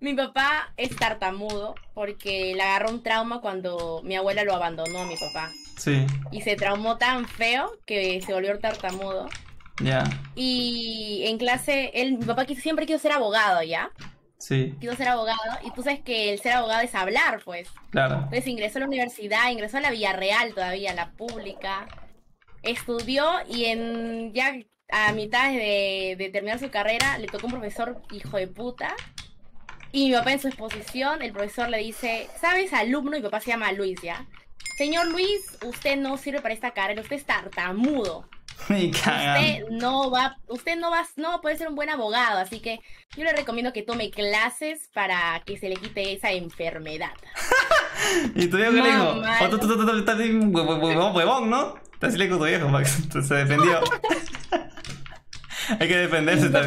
Mi papá es tartamudo porque le agarró un trauma cuando mi abuela lo abandonó a mi papá. Sí, Y se traumó tan feo que se volvió tartamudo. ya, Y en clase, él, mi papá quiso- siempre quiso ser abogado, ¿ya? sí, Quiso ser abogado. Y tú sabes que el ser abogado es hablar, pues. claro. Entonces ingresó a la universidad, ingresó a la Villarreal todavía, la pública. Estudió y en ya a mitad de, de terminar su carrera le tocó un profesor hijo de puta. Y mi papá en su exposición, el profesor le dice, ¿sabes, alumno? Y mi papá se llama Luis, ¿ya? Señor Luis, usted no sirve para esta carrera, usted es tartamudo. Usted no va, usted no va, no poder ser un buen abogado, así que yo le recomiendo que tome clases para que se le quite esa enfermedad. ¿Y tu viejo le dijo? Oh, estás huevón, huevón, ¿no? Así le dijo tu viejo, Max. Se defendió. Hay que defenderse también.